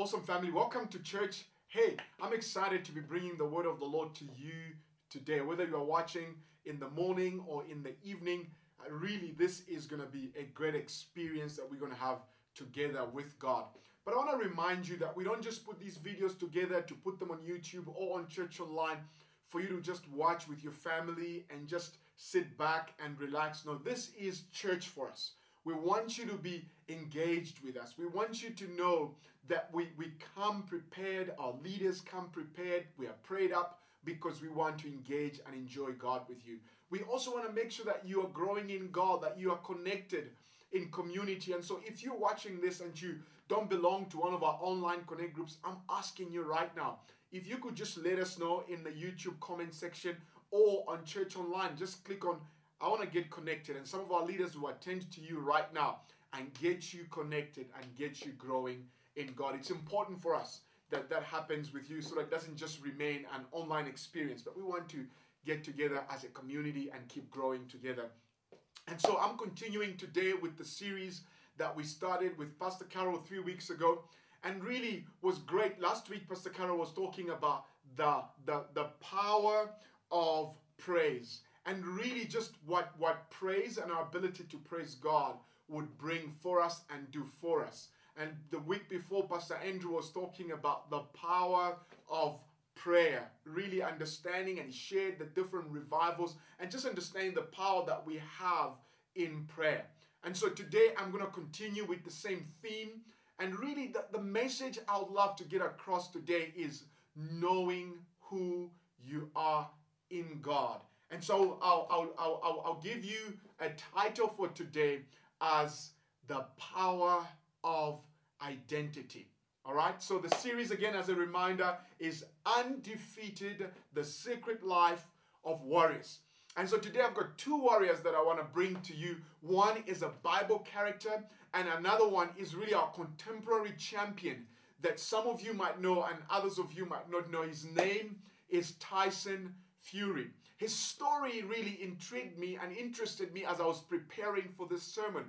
Awesome family, welcome to church. Hey, I'm excited to be bringing the word of the Lord to you today. Whether you are watching in the morning or in the evening, uh, really, this is going to be a great experience that we're going to have together with God. But I want to remind you that we don't just put these videos together to put them on YouTube or on Church Online for you to just watch with your family and just sit back and relax. No, this is church for us. We want you to be engaged with us. We want you to know that we, we come prepared, our leaders come prepared, we are prayed up because we want to engage and enjoy God with you. We also want to make sure that you are growing in God, that you are connected in community. And so if you're watching this and you don't belong to one of our online connect groups, I'm asking you right now, if you could just let us know in the YouTube comment section or on Church Online, just click on I want to get connected. And some of our leaders will attend to you right now and get you connected and get you growing in God. It's important for us that that happens with you so that it doesn't just remain an online experience, but we want to get together as a community and keep growing together. And so I'm continuing today with the series that we started with Pastor Carol three weeks ago. And really was great. Last week, Pastor Carol was talking about the, the, the power of praise and really just what, what praise and our ability to praise God would bring for us and do for us. And the week before, Pastor Andrew was talking about the power of prayer, really understanding and shared the different revivals and just understanding the power that we have in prayer. And so today I'm going to continue with the same theme. And really, the, the message I would love to get across today is knowing who you are in God. And so I'll, I'll, I'll, I'll give you a title for today as the power of identity. All right, so the series, again, as a reminder, is Undefeated The Secret Life of Warriors. And so today I've got two warriors that I want to bring to you. One is a Bible character, and another one is really our contemporary champion that some of you might know and others of you might not know. His name is Tyson Fury. His story really intrigued me and interested me as I was preparing for this sermon.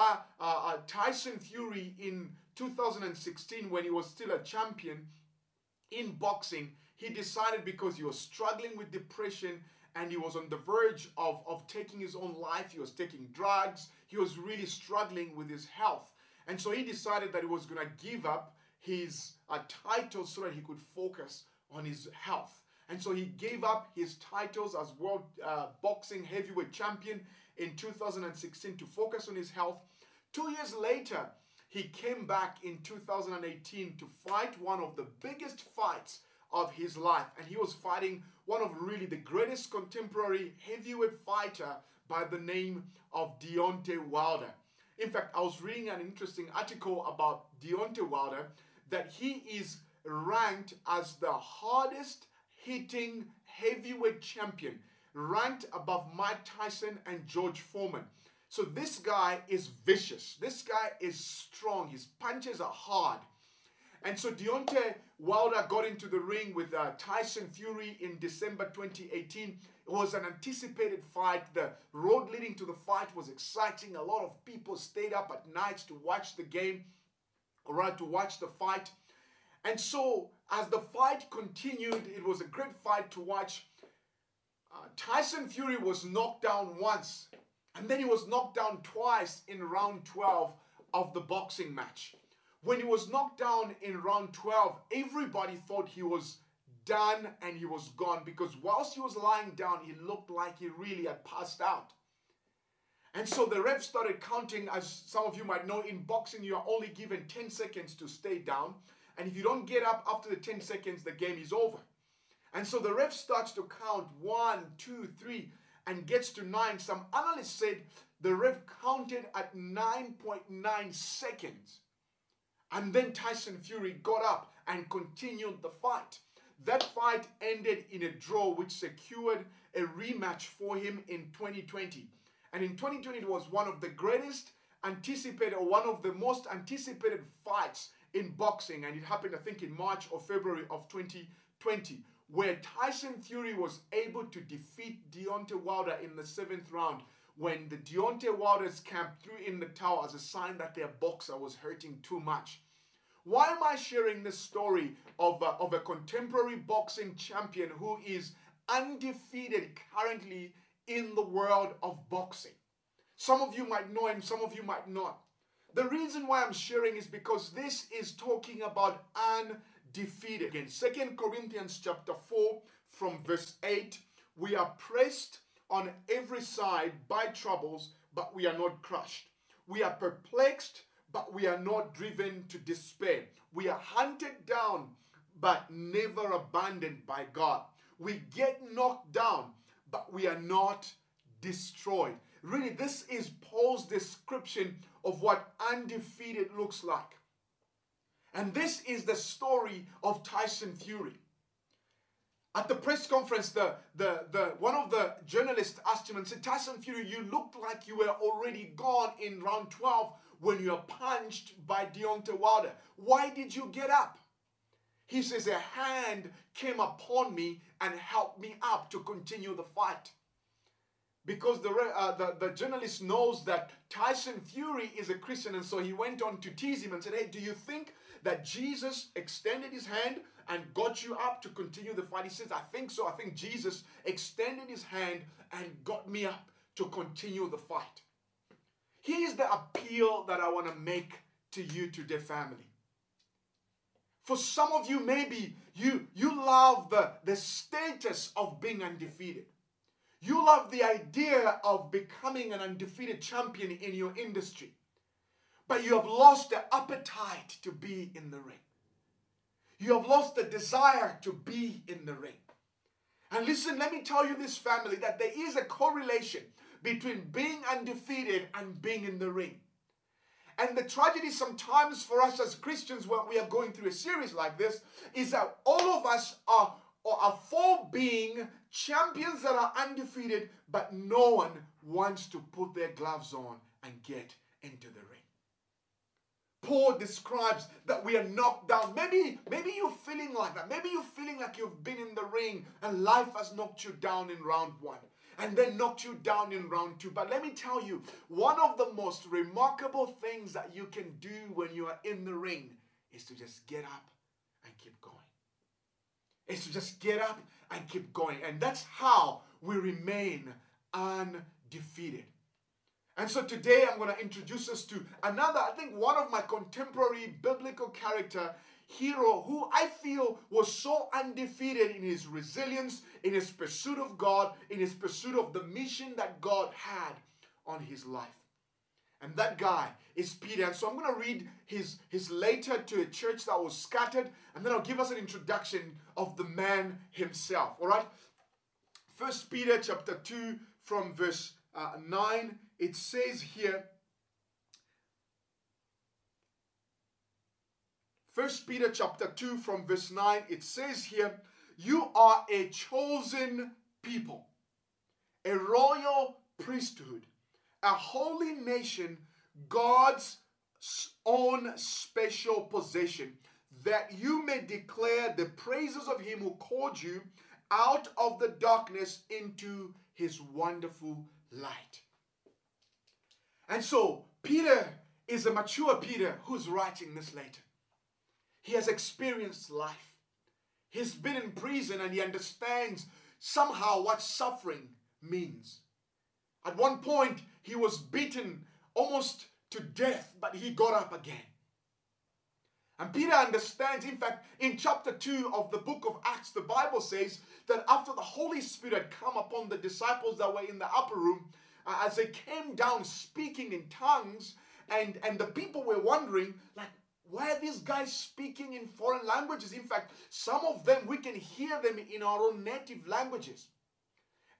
uh, uh, Tyson Fury in 2016, when he was still a champion in boxing, he decided because he was struggling with depression and he was on the verge of, of taking his own life, he was taking drugs, he was really struggling with his health. And so he decided that he was going to give up his uh, title so that he could focus on his health. And so he gave up his titles as world uh, boxing heavyweight champion in 2016 to focus on his health. Two years later, he came back in 2018 to fight one of the biggest fights of his life. And he was fighting one of really the greatest contemporary heavyweight fighter by the name of Deontay Wilder. In fact, I was reading an interesting article about Deontay Wilder that he is ranked as the hardest hitting heavyweight champion, ranked above Mike Tyson and George Foreman. So this guy is vicious. This guy is strong. His punches are hard. And so Deontay Wilder got into the ring with uh, Tyson Fury in December 2018. It was an anticipated fight. The road leading to the fight was exciting. A lot of people stayed up at night to watch the game, or rather to watch the fight. And so, as the fight continued, it was a great fight to watch. Uh, Tyson Fury was knocked down once, and then he was knocked down twice in round 12 of the boxing match. When he was knocked down in round 12, everybody thought he was done and he was gone because whilst he was lying down, he looked like he really had passed out. And so the ref started counting, as some of you might know, in boxing, you are only given 10 seconds to stay down. And if you don't get up after the 10 seconds, the game is over. And so the ref starts to count one, two, three, and gets to nine. Some analysts said the ref counted at 9.9 seconds. And then Tyson Fury got up and continued the fight. That fight ended in a draw, which secured a rematch for him in 2020. And in 2020, it was one of the greatest anticipated, or one of the most anticipated fights in boxing, and it happened, I think, in March or February of 2020, where Tyson Fury was able to defeat Deontay Wilder in the seventh round when the Deontay Wilder's camp threw in the towel as a sign that their boxer was hurting too much. Why am I sharing this story of a, of a contemporary boxing champion who is undefeated currently in the world of boxing? Some of you might know him, some of you might not. The reason why I'm sharing is because this is talking about undefeated. Again, Second Corinthians chapter 4 from verse 8, we are pressed on every side by troubles, but we are not crushed. We are perplexed, but we are not driven to despair. We are hunted down, but never abandoned by God. We get knocked down, but we are not destroyed. Really, this is Paul's description of what undefeated looks like. And this is the story of Tyson Fury. At the press conference, the, the, the, one of the journalists asked him and said, Tyson Fury, you looked like you were already gone in round 12 when you were punched by Deontay Wilder. Why did you get up? He says, a hand came upon me and helped me up to continue the fight. Because the, uh, the, the journalist knows that Tyson Fury is a Christian, and so he went on to tease him and said, Hey, do you think that Jesus extended his hand and got you up to continue the fight? He says, I think so. I think Jesus extended his hand and got me up to continue the fight. Here's the appeal that I want to make to you today, family. For some of you, maybe you, you love the, the status of being undefeated. You love the idea of becoming an undefeated champion in your industry. But you have lost the appetite to be in the ring. You have lost the desire to be in the ring. And listen, let me tell you this family that there is a correlation between being undefeated and being in the ring. And the tragedy sometimes for us as Christians when we are going through a series like this is that all of us are, are for being champions that are undefeated, but no one wants to put their gloves on and get into the ring. Paul describes that we are knocked down. Maybe, maybe you're feeling like that. Maybe you're feeling like you've been in the ring and life has knocked you down in round one and then knocked you down in round two. But let me tell you, one of the most remarkable things that you can do when you are in the ring is to just get up and keep going. Is to just get up and keep going. And that's how we remain undefeated. And so today I'm going to introduce us to another, I think one of my contemporary biblical character hero who I feel was so undefeated in his resilience, in his pursuit of God, in his pursuit of the mission that God had on his life. And that guy is Peter. And so I'm going to read his, his letter to a church that was scattered, and then I'll give us an introduction of the man himself. All right? First Peter chapter 2 from verse uh, 9, it says here, First Peter chapter 2 from verse 9, it says here, You are a chosen people, a royal priesthood, a holy nation, God's own special possession, that you may declare the praises of him who called you out of the darkness into his wonderful light. And so, Peter is a mature Peter who's writing this letter. He has experienced life. He's been in prison and he understands somehow what suffering means. At one point, he was beaten almost to death, but he got up again. And Peter understands, in fact, in chapter 2 of the book of Acts, the Bible says that after the Holy Spirit had come upon the disciples that were in the upper room, uh, as they came down speaking in tongues, and, and the people were wondering, like, why are these guys speaking in foreign languages? In fact, some of them, we can hear them in our own native languages.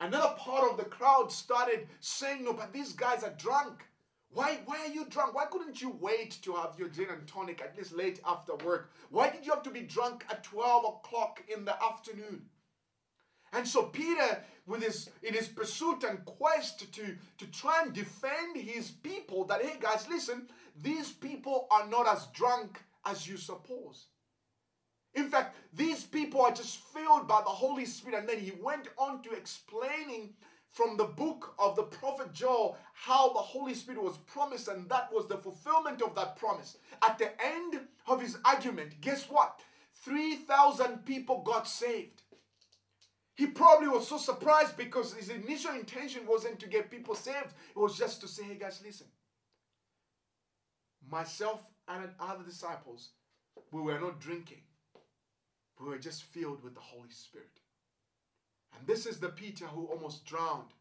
Another part of the crowd started saying, No, but these guys are drunk. Why, why are you drunk? Why couldn't you wait to have your gin and tonic at least late after work? Why did you have to be drunk at 12 o'clock in the afternoon? And so Peter, with his in his pursuit and quest to, to try and defend his people, that hey guys, listen, these people are not as drunk as you suppose. In fact, these people are just filled by the Holy Spirit. And then he went on to explaining from the book of the prophet Joel how the Holy Spirit was promised, and that was the fulfillment of that promise. At the end of his argument, guess what? 3,000 people got saved. He probably was so surprised because his initial intention wasn't to get people saved, it was just to say, hey guys, listen. Myself and other disciples, we were not drinking, we were just filled with the Holy Spirit. And this is the Peter who almost drowned.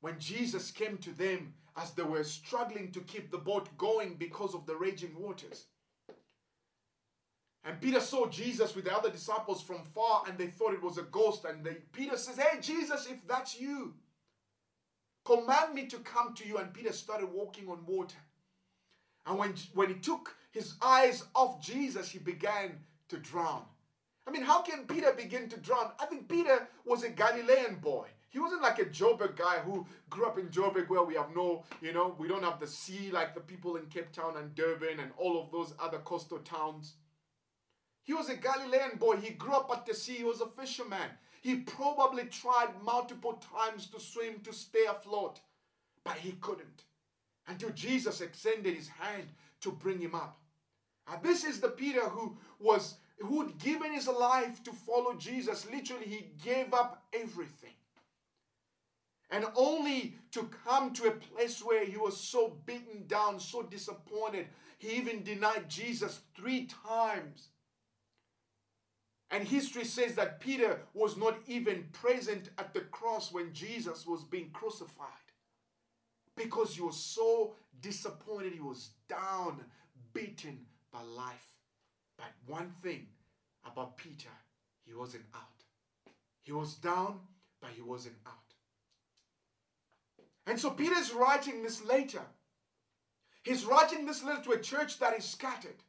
When Jesus came to them as they were struggling to keep the boat going because of the raging waters. And Peter saw Jesus with the other disciples from far and they thought it was a ghost. And they, Peter says, Hey, Jesus, if that's you, command me to come to you. And Peter started walking on water. And when, when he took his eyes off Jesus, he began to drown. I mean, how can Peter begin to drown? I think Peter was a Galilean boy. He wasn't like a Joburg guy who grew up in Joburg where we have no, you know, we don't have the sea like the people in Cape Town and Durban and all of those other coastal towns. He was a Galilean boy. He grew up at the sea. He was a fisherman. He probably tried multiple times to swim to stay afloat, but he couldn't until Jesus extended his hand to bring him up. And this is the Peter who was who'd given his life to follow Jesus. Literally, he gave up everything. And only to come to a place where he was so beaten down, so disappointed, he even denied Jesus three times. And history says that Peter was not even present at the cross when Jesus was being crucified because he was so disappointed. He was down, beaten life. But one thing about Peter, he wasn't out. He was down, but he wasn't out. And so Peter's writing this later. He's writing this letter to a church that is scattered.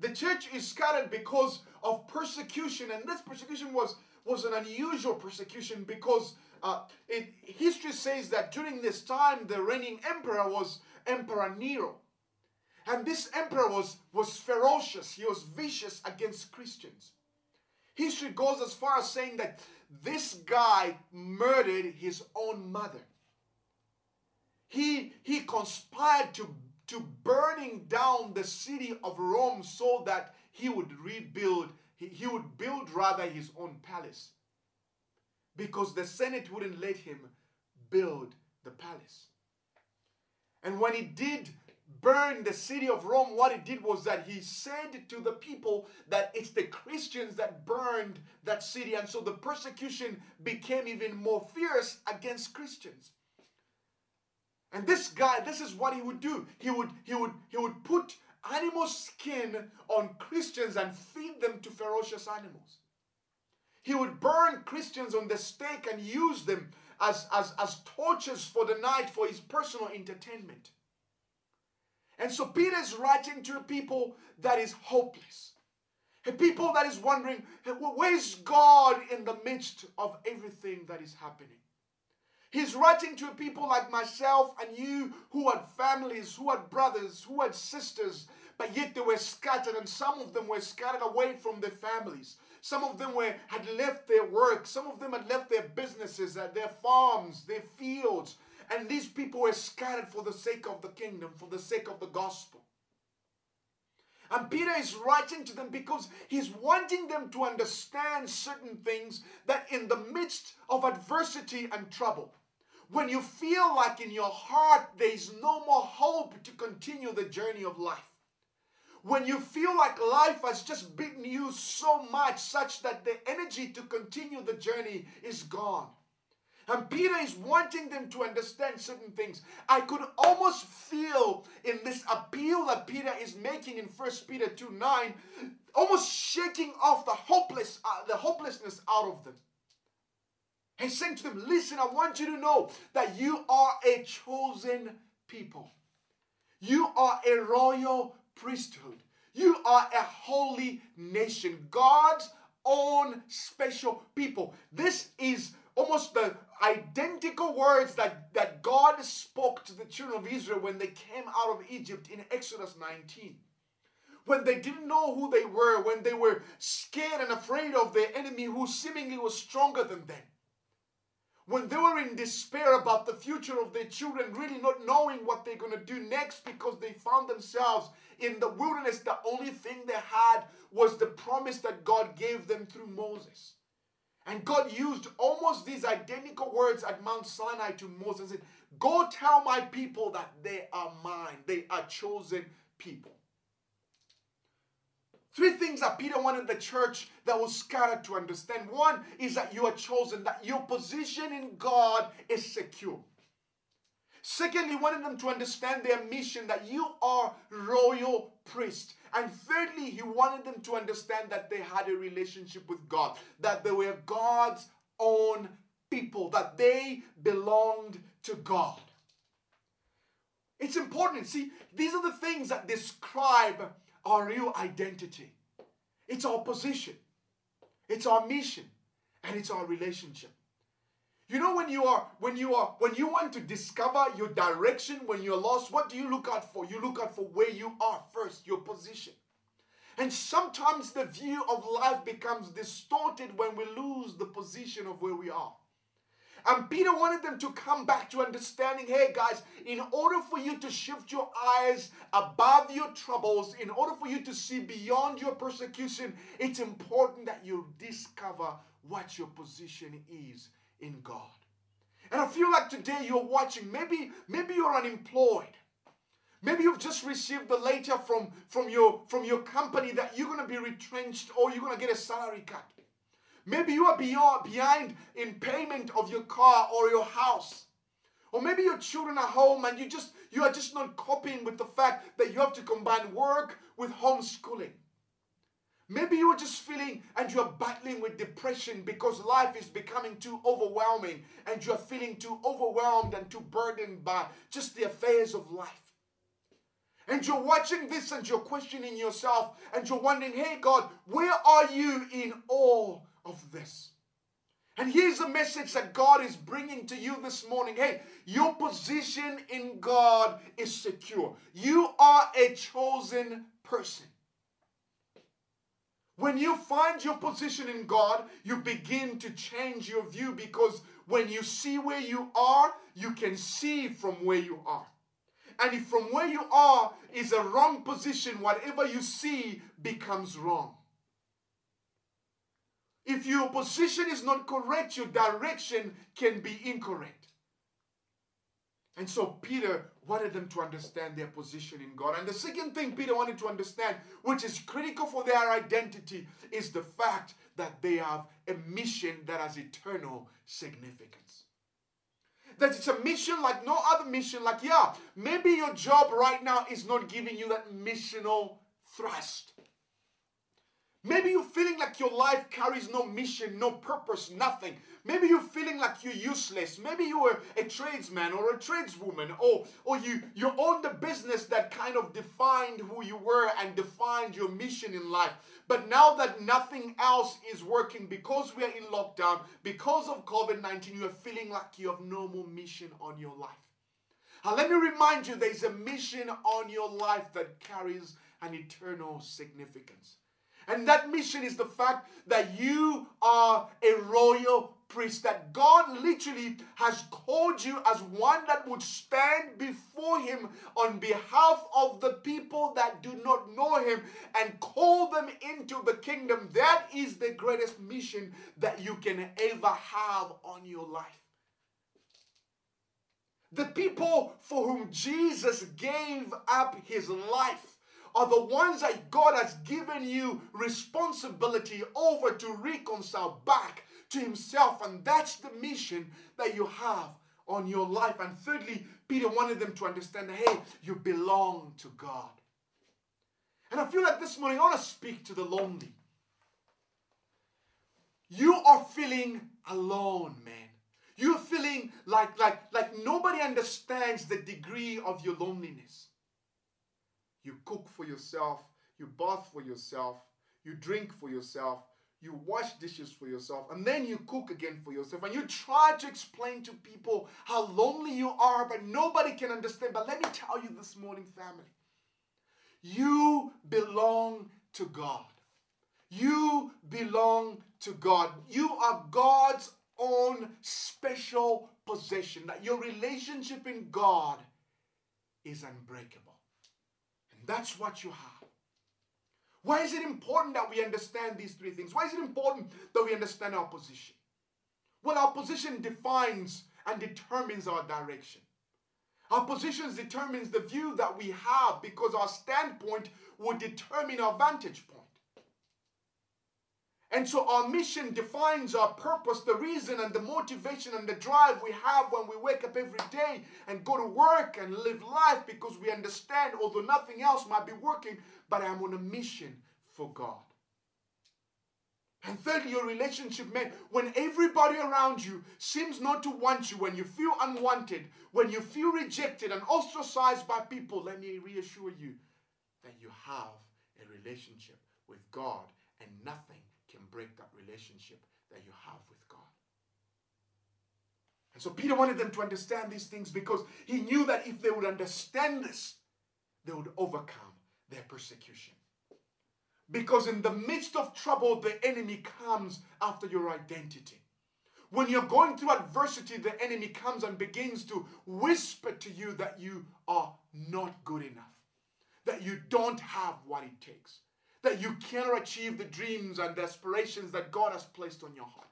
The church is scattered because of persecution, and this persecution was, was an unusual persecution because uh, it, history says that during this time the reigning emperor was Emperor Nero. And this emperor was, was ferocious, he was vicious against Christians. History goes as far as saying that this guy murdered his own mother. He, he conspired to, to burning down the city of Rome so that he would rebuild, he, he would build rather his own palace. Because the Senate wouldn't let him build the palace. And when he did burn the city of Rome, what he did was that he said to the people that it's the Christians that burned that city. And so the persecution became even more fierce against Christians. And this guy, this is what he would do. He would, he would, he would put animal skin on Christians and feed them to ferocious animals. He would burn Christians on the stake and use them as, as, as torches for the night for his personal entertainment. And so Peter is writing to a people that is hopeless. A people that is wondering, where's God in the midst of everything that is happening? He's writing to people like myself and you who had families, who had brothers, who had sisters, but yet they were scattered, and some of them were scattered away from their families. Some of them were had left their work. Some of them had left their businesses, uh, their farms, their fields. And these people were scattered for the sake of the kingdom, for the sake of the gospel. And Peter is writing to them because he's wanting them to understand certain things that in the midst of adversity and trouble, when you feel like in your heart there is no more hope to continue the journey of life, when you feel like life has just beaten you so much, such that the energy to continue the journey is gone, and Peter is wanting them to understand certain things. I could almost feel in this appeal that Peter is making in 1 Peter 2 9, almost shaking off the hopeless, uh, the hopelessness out of them. He's saying to them, listen, I want you to know that you are a chosen people. You are a royal priesthood. You are a holy nation. God's own special people. This is almost the identical words that, that God spoke to the children of Israel when they came out of Egypt in Exodus 19. When they didn't know who they were, when they were scared and afraid of their enemy who seemingly was stronger than them. when they were in despair about the future of their children, really not knowing what they're going to do next because they found themselves in the wilderness, the only thing they had was the promise that God gave them through Moses. And God used almost these identical words at Mount Sinai to Moses. Said, Go tell my people that they are mine, they are chosen people. Three things that Peter wanted the church that was scattered to understand. One is that you are chosen, that your position in God is secure. Secondly, wanted them to understand their mission, that you are royal priest. And thirdly, he wanted them to understand that they had a relationship with God, that they were God's own people, that they belonged to God. It's important. See, these are the things that describe our real identity. It's our position, it's our mission, and it's our relationship. You know when you are when you are when you want to discover your direction when you're lost, what do you look out for? You look out for where you are first, your position. And sometimes the view of life becomes distorted when we lose the position of where we are. And Peter wanted them to come back to understanding hey, guys, in order for you to shift your eyes above your troubles, in order for you to see beyond your persecution, it's important that you discover what your position is in God. And I feel like today you're watching, maybe, maybe you're unemployed. Maybe you've just received the letter from, from, your, from your company that you're going to be retrenched or you're going to get a salary cut. Maybe you are beyond, behind in payment of your car or your house. Or maybe your children are home and you just you are just not coping with the fact that you have to combine work with homeschooling. Maybe you are just feeling and you are battling with depression because life is becoming too overwhelming and you are feeling too overwhelmed and too burdened by just the affairs of life. And you're watching this and you're questioning yourself and you're wondering, hey God, where are you in all of this. And here's the message that God is bringing to you this morning. Hey, your position in God is secure. You are a chosen person. When you find your position in God, you begin to change your view because when you see where you are, you can see from where you are. And if from where you are is a wrong position, whatever you see becomes wrong. If your position is not correct, your direction can be incorrect. And so Peter wanted them to understand their position in God. And the second thing Peter wanted to understand, which is critical for their identity, is the fact that they have a mission that has eternal significance. That it's a mission like no other mission. Like, yeah, maybe your job right now is not giving you that missional thrust. Maybe you're feeling like your life carries no mission, no purpose, nothing. Maybe you're feeling like you're useless. Maybe you are a tradesman or a tradeswoman, or, or you, you own the business that kind of defined who you were and defined your mission in life. But now that nothing else is working because we are in lockdown, because of COVID 19, you are feeling like you have no more mission on your life. Now, let me remind you there's a mission on your life that carries an eternal significance. And that mission is the fact that you are a royal priest, that God literally has called you as one that would stand before Him on behalf of the people that do not know Him and call them into the kingdom. That is the greatest mission that you can ever have on your life. The people for whom Jesus gave up His life are the ones that God has given you responsibility over to reconcile back to Himself. And that's the mission that you have on your life. And thirdly, Peter wanted them to understand hey, you belong to God. And I feel like this morning I want to speak to the lonely. You are feeling alone, man. You're feeling like, like, like nobody understands the degree of your loneliness. You cook for yourself, you bath for yourself, you drink for yourself, you wash dishes for yourself, and then you cook again for yourself. And you try to explain to people how lonely you are, but nobody can understand. But let me tell you this morning, family, you belong to God. You belong to God. You are God's own special possession, that your relationship in God is unbreakable. That's what you have. Why is it important that we understand these three things? Why is it important that we understand our position? Well, our position defines and determines our direction. Our position determines the view that we have because our standpoint will determine our vantage point. And so our mission defines our purpose, the reason and the motivation and the drive we have when we wake up every day and go to work and live life because we understand, although nothing else might be working, but I'm on a mission for God. And thirdly, your relationship, man, when everybody around you seems not to want you, when you feel unwanted, when you feel rejected and ostracized by people, let me reassure you that you have a relationship with God and nothing break that relationship that you have with God. And so Peter wanted them to understand these things because he knew that if they would understand this, they would overcome their persecution. Because in the midst of trouble, the enemy comes after your identity. When you're going through adversity, the enemy comes and begins to whisper to you that you are not good enough, that you don't have what it takes, that you cannot achieve the dreams and aspirations that God has placed on your heart.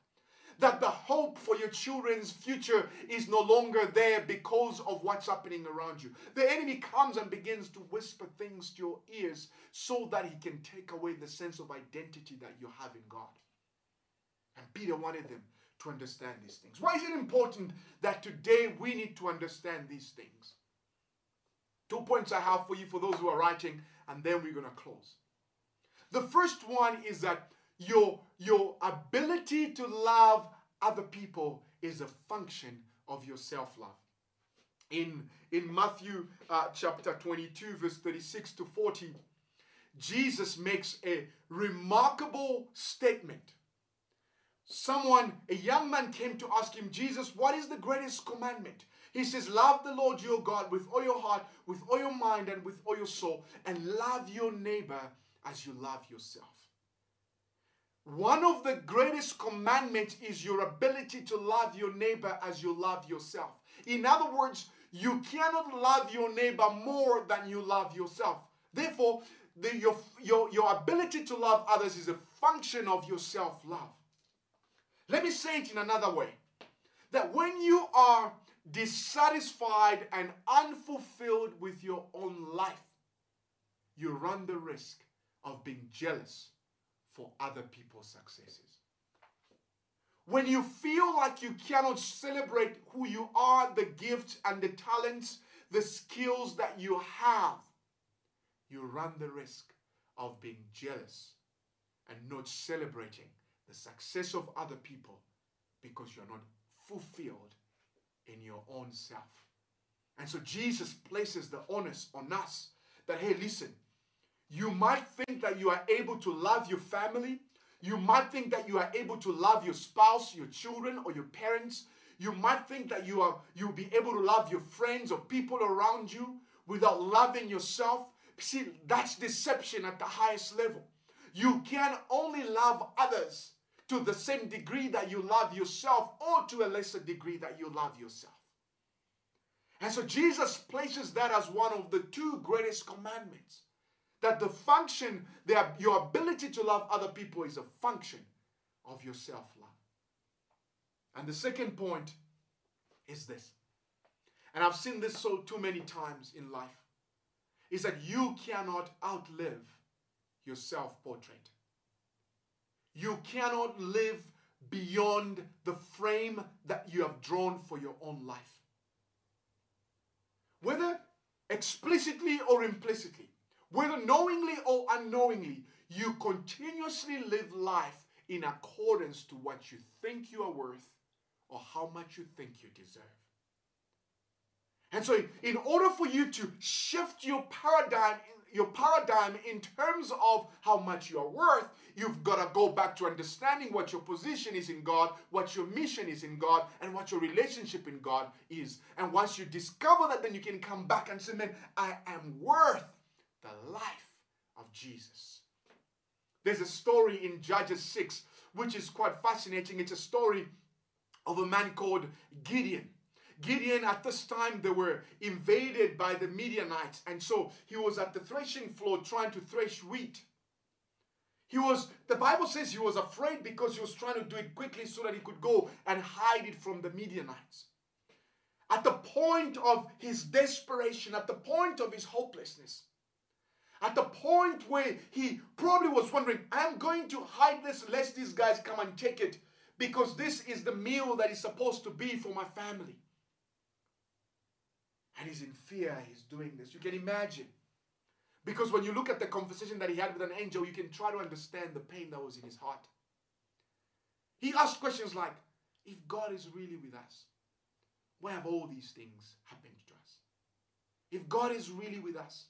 That the hope for your children's future is no longer there because of what's happening around you. The enemy comes and begins to whisper things to your ears so that he can take away the sense of identity that you have in God. And Peter wanted them to understand these things. Why is it important that today we need to understand these things? Two points I have for you for those who are writing, and then we're going to close. The first one is that your, your ability to love other people is a function of your self love. In, in Matthew uh, chapter 22, verse 36 to 40, Jesus makes a remarkable statement. Someone, a young man came to ask him, Jesus, what is the greatest commandment? He says, Love the Lord your God with all your heart, with all your mind, and with all your soul, and love your neighbor as you love yourself. One of the greatest commandments is your ability to love your neighbor as you love yourself. In other words, you cannot love your neighbor more than you love yourself. Therefore, the, your, your, your ability to love others is a function of your self love. Let me say it in another way that when you are dissatisfied and unfulfilled with your own life, you run the risk of being jealous for other people's successes. When you feel like you cannot celebrate who you are, the gifts and the talents, the skills that you have, you run the risk of being jealous and not celebrating the success of other people because you're not fulfilled in your own self. And so Jesus places the onus on us that, hey, listen, you might think that you are able to love your family. You might think that you are able to love your spouse, your children, or your parents. You might think that you are you'll be able to love your friends or people around you without loving yourself. See, that's deception at the highest level. You can only love others to the same degree that you love yourself or to a lesser degree that you love yourself. And so Jesus places that as one of the two greatest commandments. That the function, the, your ability to love other people is a function of your self love. And the second point is this. And I've seen this so too many times in life. Is that you cannot outlive your self portrait. You cannot live beyond the frame that you have drawn for your own life. Whether explicitly or implicitly, whether knowingly or unknowingly, you continuously live life in accordance to what you think you are worth or how much you think you deserve. And so, in order for you to shift your paradigm, your paradigm in terms of how much you are worth, you've got to go back to understanding what your position is in God, what your mission is in God, and what your relationship in God is. And once you discover that, then you can come back and say, Man, I am worth the life of Jesus. There's a story in Judges 6 which is quite fascinating. It's a story of a man called Gideon. Gideon, at this time, they were invaded by the Midianites, and so he was at the threshing floor trying to thresh wheat. He was, the Bible says he was afraid because he was trying to do it quickly so that he could go and hide it from the Midianites. At the point of his desperation, at the point of his hopelessness, at the point where he probably was wondering, I'm going to hide this lest these guys come and take it because this is the meal that is supposed to be for my family. And he's in fear, he's doing this. You can imagine. Because when you look at the conversation that he had with an angel, you can try to understand the pain that was in his heart. He asked questions like, If God is really with us, why have all these things happened to us? If God is really with us,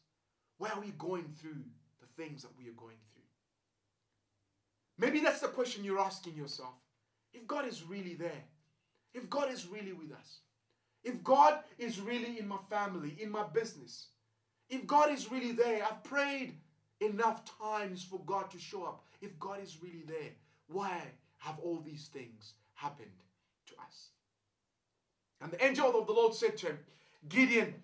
why are we going through the things that we are going through? Maybe that's the question you're asking yourself. If God is really there, if God is really with us, if God is really in my family, in my business, if God is really there, I've prayed enough times for God to show up. If God is really there, why have all these things happened to us? And the angel of the Lord said to him, Gideon,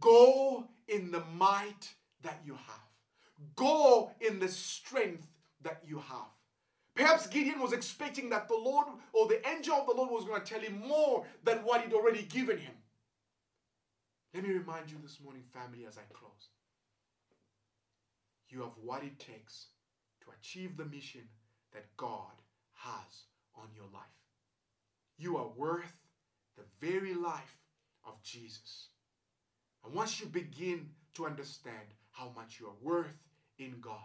go in the might that you have, go in the strength that you have. Perhaps Gideon was expecting that the Lord or the angel of the Lord was going to tell him more than what he'd already given him. Let me remind you this morning, family, as I close. You have what it takes to achieve the mission that God has on your life. You are worth the very life of Jesus. And once you begin to understand how much you are worth in God,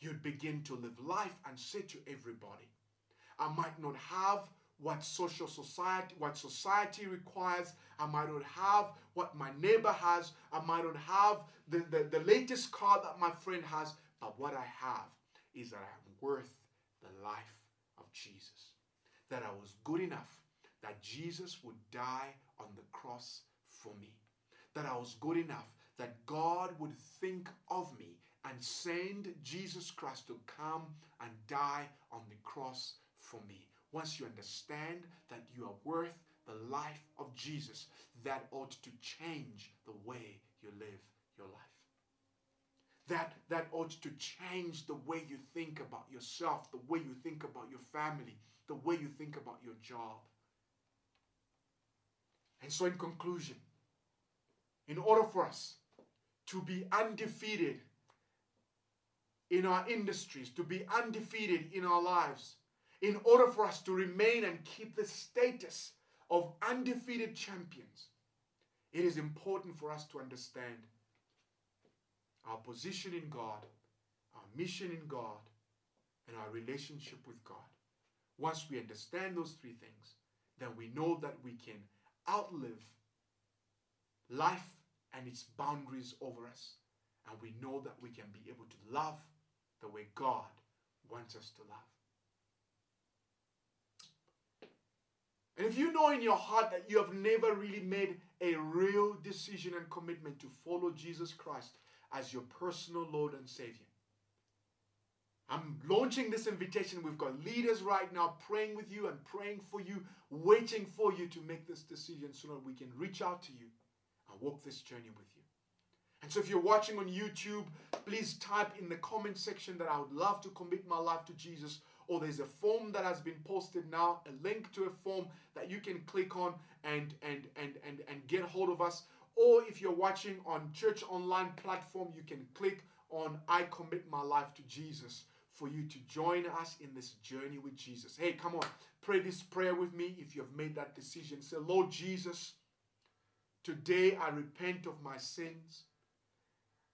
you'd begin to live life and say to everybody, I might not have what social society what society requires. I might not have what my neighbor has. I might not have the, the, the latest car that my friend has but what i have is that i am worth the life of jesus. That i was good enough that jesus would die on the cross for me. That i was good enough that god would think of me and send jesus christ to come and die on the cross for me once you understand that you are worth the life of Jesus, that ought to change the way you live your life. That, that ought to change the way you think about yourself, the way you think about your family, the way you think about your job. And so, in conclusion, in order for us to be undefeated in our industries, to be undefeated in our lives, in order for us to remain and keep the status of undefeated champions, it is important for us to understand our position in God, our mission in God, and our relationship with God. Once we understand those three things, then we know that we can outlive life and its boundaries over us. And we know that we can be able to love the way God wants us to love. And if you know in your heart that you have never really made a real decision and commitment to follow Jesus Christ as your personal Lord and Savior, I'm launching this invitation. We've got leaders right now praying with you and praying for you, waiting for you to make this decision so that we can reach out to you and walk this journey with you. And so if you're watching on YouTube, please type in the comment section that I would love to commit my life to Jesus or there's a form that has been posted now, a link to a form that you can click on and and and and, and get hold of us. Or if you're watching on church online platform, you can click on I commit my life to Jesus for you to join us in this journey with Jesus. Hey, come on, pray this prayer with me if you have made that decision. Say, Lord Jesus, today I repent of my sins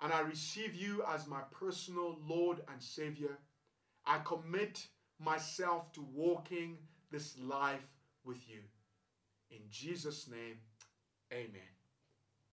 and I receive you as my personal Lord and Savior. I commit myself to walking this life with you. In Jesus' name, amen.